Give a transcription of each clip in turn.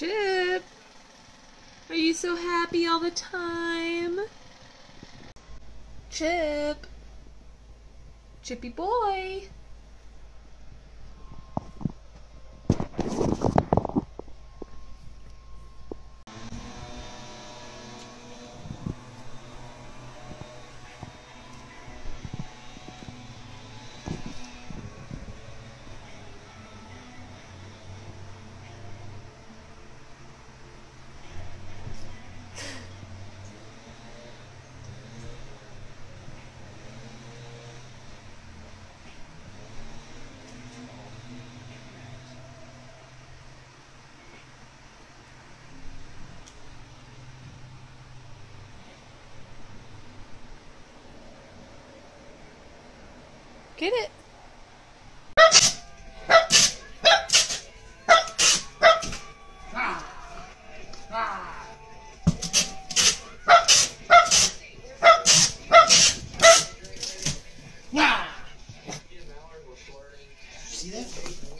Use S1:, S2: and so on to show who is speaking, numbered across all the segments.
S1: Chip! Are you so happy all the time? Chip! Chippy boy! Get it.
S2: See that?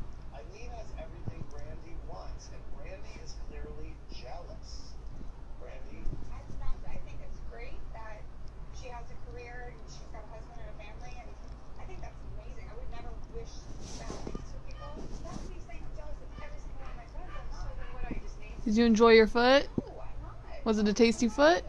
S1: Did you enjoy your foot? Was it a tasty foot?